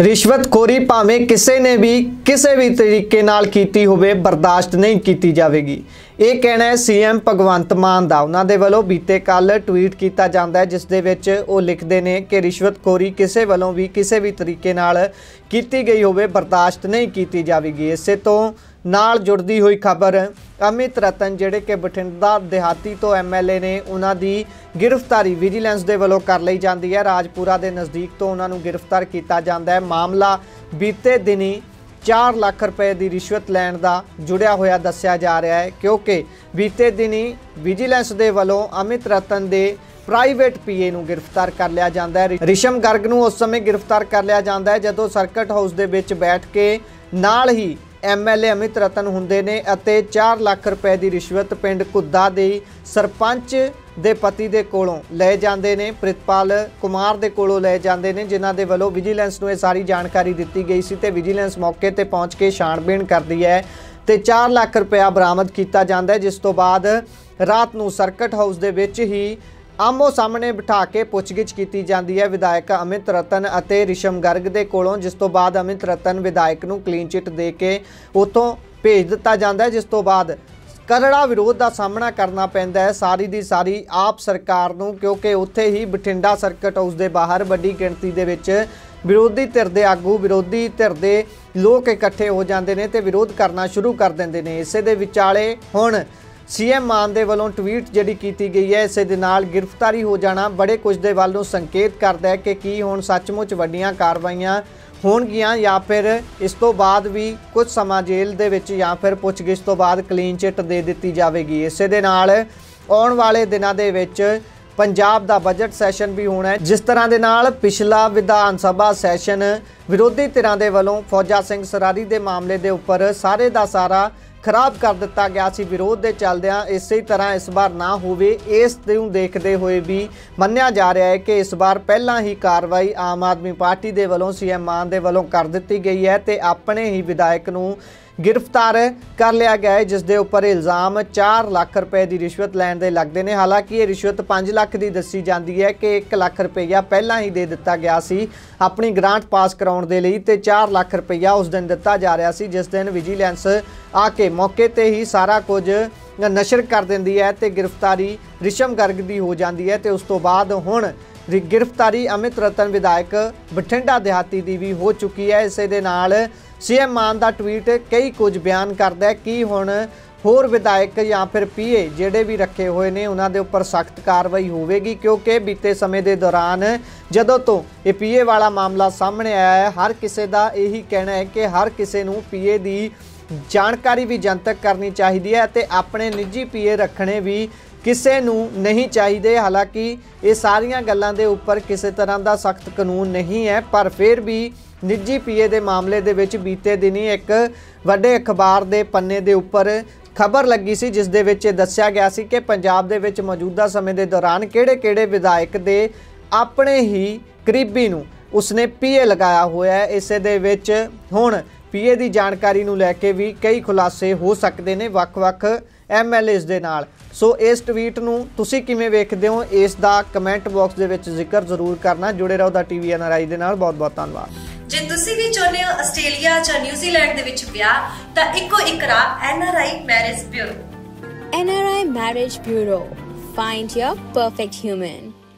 ਰਿਸ਼ਵਤਖੋਰੀ ਭਾਵੇਂ ਕਿਸੇ ਨੇ ਵੀ, ਕਿਸੇ ਵੀ ਤਰੀਕੇ ਨਾਲ ਕੀਤੀ ਹੋਵੇ, ਬਰਦਾਸ਼ਤ ਨਹੀਂ ਕੀਤੀ ਜਾਵੇਗੀ। ਇਹ ਕਹਿਣਾ ਹੈ, ਸੀਐਮ ਭਗਵੰਤ ਮਾਨ ਦਾ। ਉਹਨਾਂ ਦੇ ਵੱਲੋਂ ਬੀਤੇ ਕੱਲ ਟਵੀਟ ਕੀਤਾ ਜਾਂਦਾ ਹੈ, ਜਿਸ ਦੇ ਵਿੱਚ ਉਹ ਲਿਖਦੇ ਨੇ ਕਿ ਰਿਸ਼ਵਤਖੋਰੀ ਕਿਸੇ ਵੱਲੋਂ ਵੀ ਕਿਸੇ ਵੀ ਤਰੀਕੇ ਨਾਲ ਕੀਤੀ ਗਈ ਹੋਵੇ, ਬਰਦਾਸ਼ਤ ਨਹੀਂ ਕੀਤੀ ਜਾਵੇਗੀ। ਇਸੇ ਤੋਂ ਨਾਲ ਜੁੜਦੀ ਹੋਈ ਖਬਰ, ਅਮਿਤ ਰਤਨ ਜਿਹੜੇ ਕਿ ਬਠਿੰਡਾ ਦਿਹਾਤੀ ਤੋਂ ਐਮਐਲਏ ਨੇ, ਉਹਨਾਂ ਦੀ ਗ੍ਰਿਫਤਾਰੀ ਵਿਜੀਲੈਂਸ ਦੇ ਵੱਲੋਂ ਕਰ ਲਈ ਜਾਂਦੀ ਹੈ। ਰਾਜਪੁਰਾ ਦੇ ਨਜ਼ਦੀਕ ਤੋਂ ਉਹਨਾਂ ਨੂੰ ਗ੍ਰਿਫਤਾਰ ਕੀਤਾ ਜਾਂਦਾ ਹੈ। ਮਾਮਲਾ ਬੀਤੇ ਦਿਨੀ 4 ਲੱਖ ਰੁਪਏ ਦੀ ਰਿਸ਼ਵਤ ਲੈਣ ਦਾ ਜੁੜਿਆ ਹੋਇਆ ਦੱਸਿਆ ਜਾ ਰਿਹਾ ਹੈ, ਕਿਉਂਕਿ ਬੀਤੇ ਦਿਨੀ ਵਿਜੀਲੈਂਸ ਦੇ ਵੱਲੋਂ ਅਮਿਤ ਰਤਨ ਦੇ ਪ੍ਰਾਈਵੇਟ ਪੀਏ ਨੂੰ ਗ੍ਰਿਫਤਾਰ ਕਰ ਲਿਆ ਜਾਂਦਾ ਹੈ। ਰਿਸ਼ਮ ਗਰਗ ਨੂੰ ਉਸ ਸਮੇਂ ਗ੍ਰਿਫਤਾਰ ਕਰ ਲਿਆ ਜਾਂਦਾ ਹੈ, ਜਦੋਂ ਸਰਕਟ ਹਾਊਸ ਦੇ ਵਿੱਚ ਬੈਠ ਕੇ ਨਾਲ ਹੀ ਐਮਐਲਏ ਅਮਿਤ ਰਤਨ ਹੁੰਦੇ ਨੇ ਅਤੇ 4 ਲੱਖ ਰੁਪਏ ਦੀ ਰਿਸ਼ਵਤ ਪਿੰਡ ਕੁੱਦਾ ਦੇ ਸਰਪੰਚ ਦੇ ਪਤੀ ਦੇ ਕੋਲੋਂ ਲੈ ਜਾਂਦੇ ਨੇ। ਪ੍ਰਿਤਪਾਲ ਕੁਮਾਰ ਦੇ ਕੋਲੋਂ ਲੈ ਜਾਂਦੇ ਨੇ, ਜਿਨ੍ਹਾਂ ਦੇ ਵੱਲੋਂ ਵਿਜੀਲੈਂਸ ਨੂੰ ਇਹ ਸਾਰੀ ਜਾਣਕਾਰੀ ਦਿੱਤੀ ਗਈ ਸੀ ਤੇ ਵਿਜੀਲੈਂਸ ਮੌਕੇ ਤੇ ਪਹੁੰਚ ਕੇ ਛਾਣਬੀਣ ਕਰਦੀ ਹੈ ਤੇ 4 ਲੱਖ ਰੁਪਇਆ ਬਰਾਮਦ ਕੀਤਾ ਜਾਂਦਾ ਹੈ, ਜਿਸ ਤੋਂ ਬਾਅਦ ਰਾਤ ਨੂੰ ਸਰਕਟ ਹਾਊਸ ਦੇ ਵਿੱਚ ਹੀ ਆਮੋ ਸਾਹਮਣੇ ਬਿਠਾ ਕੇ ਪੁੱਛਗਿੱਛ ਕੀਤੀ ਜਾਂਦੀ ਹੈ। ਵਿਧਾਇਕ ਅਮਿਤ ਰਤਨ ਅਤੇ ਰਿਸ਼ਮ ਗਰਗ ਦੇ ਕੋਲੋਂ, ਜਿਸ ਤੋਂ ਬਾਅਦ ਅਮਿਤ ਰਤਨ ਵਿਧਾਇਕ ਨੂੰ ਕਲੀਨ ਚਿੱਟ ਦੇ ਕੇ ਉਤੋਂ ਭੇਜ ਦਿੱਤਾ ਜਾਂਦਾ ਹੈ, ਜਿਸ ਤੋਂ ਬਾਅਦ ਕਰੜਾ ਵਿਰੋਧ ਦਾ ਸਾਹਮਣਾ ਕਰਨਾ ਪੈਂਦਾ ਹੈ। ਸਾਰੀ ਦੀ ਸਾਰੀ ਆਪ ਸਰਕਾਰ ਨੂੰ, ਕਿਉਂਕਿ ਉੱਥੇ ਹੀ ਬਠਿੰਡਾ ਸਰਕਟ ਹਾਊਸ ਦੇ ਬਾਹਰ ਵੱਡੀ ਗਿਣਤੀ ਦੇ ਵਿੱਚ ਵਿਰੋਧੀ ਧਿਰ ਦੇ ਆਗੂ, ਵਿਰੋਧੀ ਧਿਰ ਦੇ ਲੋਕ ਇਕੱਠੇ ਹੋ ਜਾਂਦੇ ਨੇ ਤੇ ਵਿਰੋਧ ਕਰਨਾ ਸ਼ੁਰੂ ਕਰ ਦਿੰਦੇ ਨੇ। ਇਸੇ ਦੇ ਵਿਚਾਲੇ ਹੁਣ ਸੀਐਮ ਮਾਨ ਦੇ ਵੱਲੋਂ ਟਵੀਟ ਜਿਹੜੀ ਕੀਤੀ ਗਈ ਹੈ, ਇਸੇ ਦੇ ਨਾਲ ਗ੍ਰਿਫਤਾਰੀ ਹੋ ਜਾਣਾ ਬੜੇ ਕੁਝ ਦੇ ਵੱਲ ਨੂੰ ਸੰਕੇਤ ਕਰਦਾ ਹੈ ਕਿ ਕੀ ਹੁਣ ਸੱਚਮੁੱਚ ਵੱਡੀਆਂ ਕਾਰਵਾਈਆਂ ਹੋਣਗੀਆਂ ਜਾਂ ਫਿਰ ਇਸ ਤੋਂ ਬਾਅਦ ਵੀ ਕੁਝ ਸਮਾਂ ਜੇਲ੍ਹ ਦੇ ਵਿੱਚ ਜਾਂ ਫਿਰ ਪੁੱਛਗਿੱਛ ਤੋਂ ਬਾਅਦ ਕਲੀਨ ਚਿੱਟ ਦੇ ਦਿੱਤੀ ਜਾਵੇਗੀ। ਇਸੇ ਦੇ ਨਾਲ ਆਉਣ ਵਾਲੇ ਦਿਨਾਂ ਦੇ ਵਿੱਚ ਪੰਜਾਬ ਦਾ ਬਜਟ ਸੈਸ਼ਨ ਵੀ ਹੋਣਾ ਹੈ, ਜਿਸ ਤਰ੍ਹਾਂ ਦੇ ਨਾਲ ਪਿਛਲਾ ਵਿਧਾਨ ਸਭਾ ਸੈਸ਼ਨ ਵਿਰੋਧੀ ਧਿਰਾਂ ਦੇ ਵੱਲੋਂ ਫੌਜਾ ਸਿੰਘ ਸਰਾਰੀ ਦੇ ਮਾਮਲੇ ਦੇ ਉੱਪਰ ਸਾਰੇ ਦਾ ਸਾਰਾ ਖਰਾਬ ਕਰ ਦਿੱਤਾ ਗਿਆ ਸੀ। ਵਿਰੋਧ ਦੇ ਚੱਲਦਿਆਂ ਇਸੇ ਤਰ੍ਹਾਂ ਇਸ ਵਾਰ ਨਾ ਹੋਵੇ, ਇਸ ਨੂੰ ਦੇਖਦੇ ਹੋਏ ਵੀ ਮੰਨਿਆ ਜਾ ਰਿਹਾ ਹੈ ਕਿ ਇਸ ਵਾਰ ਪਹਿਲਾਂ ਹੀ ਕਾਰਵਾਈ ਆਮ ਆਦਮੀ ਪਾਰਟੀ ਦੇ ਵੱਲੋਂ ਸੀਐਮ ਮਾਨ ਦੇ ਵੱਲੋਂ ਕਰ ਦਿੱਤੀ ਗਈ ਹੈ ਤੇ ਆਪਣੇ ਹੀ ਵਿਧਾਇਕ ਨੂੰ ਗ੍ਰਿਫਤਾਰ ਕਰ ਲਿਆ ਗਿਆ ਹੈ, ਜਿਸ ਦੇ ਉੱਪਰ ਇਲਜ਼ਾਮ 4 ਲੱਖ ਰੁਪਏ ਦੀ ਰਿਸ਼ਵਤ ਲੈਣ ਦੇ ਲੱਗਦੇ ਨੇ। ਹਾਲਾਂਕਿ ਇਹ ਰਿਸ਼ਵਤ 5 ਲੱਖ ਦੀ ਦੱਸੀ ਜਾਂਦੀ ਹੈ ਕਿ 1 ਲੱਖ ਰੁਪਈਆ ਪਹਿਲਾਂ ਹੀ ਦੇ ਦਿੱਤਾ ਗਿਆ ਸੀ ਆਪਣੀ ਗ੍ਰਾਂਟ ਪਾਸ ਕਰਾਉਣ ਦੇ ਲਈ ਤੇ 4 ਲੱਖ ਰੁਪਈਆ ਉਸ ਦਿਨ ਦਿੱਤਾ ਜਾ ਰਿਹਾ ਸੀ, ਜਿਸ ਦਿਨ ਵਿਜੀਲੈਂਸ ਆ ਕੇ ਮੌਕੇ ਤੇ ਹੀ ਸਾਰਾ ਕੁਝ ਨਸ਼ਰ ਕਰ ਦਿੰਦੀ ਹੈ ਤੇ ਗ੍ਰਿਫਤਾਰੀ ਰਿਸ਼ਮ ਗਰਗ ਦੀ ਹੋ ਜਾਂਦੀ ਹੈ ਤੇ ਉਸ ਤੋਂ ਬਾਅਦ ਹੁਣ ਗ੍ਰਿਫਤਾਰੀ ਅਮਿਤ ਰਤਨ ਵਿਧਾਇਕ ਬਠਿੰਡਾ ਦਿਹਾਤੀ ਦੀ ਵੀ ਹੋ ਚੁੱਕੀ ਹੈ। ਇਸੇ ਦੇ ਨਾਲ ਸੀਐਮ ਮਾਨ ਦਾ ਟਵੀਟ ਕਈ ਕੁਝ ਬਿਆਨ ਕਰਦਾ ਹੈ ਕਿ ਹੁਣ ਹੋਰ ਵਿਧਾਇਕ ਜਾਂ ਫਿਰ ਪੀਏ ਜਿਹੜੇ ਵੀ ਰੱਖੇ ਹੋਏ ਨੇ, ਉਹਨਾਂ ਦੇ ਉੱਪਰ ਸਖਤ ਕਾਰਵਾਈ ਹੋਵੇਗੀ, ਕਿਉਂਕਿ ਬੀਤੇ ਸਮੇਂ ਦੇ ਦੌਰਾਨ ਜਦੋਂ ਤੋਂ ਇਹ ਪੀਏ ਵਾਲਾ ਮਾਮਲਾ ਸਾਹਮਣੇ ਆਇਆ ਹੈ, ਹਰ ਕਿਸੇ ਦਾ ਇਹੀ ਕਹਿਣਾ ਹੈ ਕਿ ਹਰ ਕਿਸੇ ਨੂੰ ਪੀਏ ਦੀ ਜਾਣਕਾਰੀ ਵੀ ਜਨਤਕ ਕਰਨੀ ਚਾਹੀਦੀ ਹੈ ਤੇ ਆਪਣੇ ਨਿੱਜੀ ਪੀਏ ਰੱਖਣੇ ਵੀ ਕਿਸੇ ਨੂੰ ਨਹੀਂ ਚਾਹੀਦੇ। ਹਾਲਾਂਕਿ ਇਹ ਸਾਰੀਆਂ ਗੱਲਾਂ ਦੇ ਉੱਪਰ ਕਿਸੇ ਤਰ੍ਹਾਂ ਦਾ ਸਖਤ ਕਾਨੂੰਨ ਨਹੀਂ ਹੈ, ਪਰ ਫਿਰ ਵੀ ਨਿੱਜੀ ਪੀਏ ਦੇ ਮਾਮਲੇ ਦੇ ਵਿੱਚ ਬੀਤੇ ਦਿਨੀ ਇੱਕ ਵੱਡੇ ਅਖਬਾਰ ਦੇ ਪੰਨੇ ਦੇ ਉੱਪਰ ਖਬਰ ਲੱਗੀ ਸੀ, ਜਿਸ ਦੇ ਵਿੱਚ ਇਹ ਦੱਸਿਆ ਗਿਆ ਸੀ ਕਿ ਪੰਜਾਬ ਦੇ ਵਿੱਚ ਮੌਜੂਦਾ ਸਮੇਂ ਦੇ ਦੌਰਾਨ ਕਿਹੜੇ-ਕਿਹੜੇ ਵਿਧਾਇਕ ਦੇ ਆਪਣੇ ਹੀ ਕਰੀਬੀ ਨੂੰ ਉਸਨੇ ਪੀਏ ਲਗਾਇਆ ਹੋਇਆ ਹੈ। ਇਸੇ ਦੇ ਵਿੱਚ ਹੁਣ ਪੀਏ ਦੀ ਜਾਣਕਾਰੀ ਨੂੰ ਲੈ ਕੇ ਵੀ ਕਈ ਖੁਲਾਸੇ ਹੋ ਸਕਦੇ ਨੇ ਵੱਖ-ਵੱਖ ਐਮਐਲਏਸ ਦੇ ਨਾਲ। ਸੋ ਇਸ ਟਵੀਟ ਨੂੰ ਤੁਸੀਂ ਕਿਵੇਂ ਵੇਖਦੇ ਹੋ? ਇਸ ਦਾ ਕਮੈਂਟ ਬਾਕਸ ਦੇ ਵਿੱਚ ਜ਼ਿਕਰ ਜ਼ਰੂਰ ਕਰਨਾ। ਜੁੜੇ ਰਹੋ ਦਾ ਟੀਵੀ ਐਨਆਰਆਈ ਦੇ ਨਾਲ। ਬਹੁਤ-ਬਹੁਤ ਧੰਨਵਾਦ। ਜੇ ਤੁਸੀਂ ਵੀ ਚਾਹੁੰਦੇ ਹੋ ਆਸਟ੍ਰੇਲੀਆ ਜਾਂ ਨਿਊਜ਼ੀਲੈਂਡ ਦੇ ਵਿੱਚ ਵਿਆਹ ਤਾਂ ਇੱਕੋ ਇੱਕ ਰਾਹ NRI marriage bureau. NRI Marriage Bureau. Find your perfect human.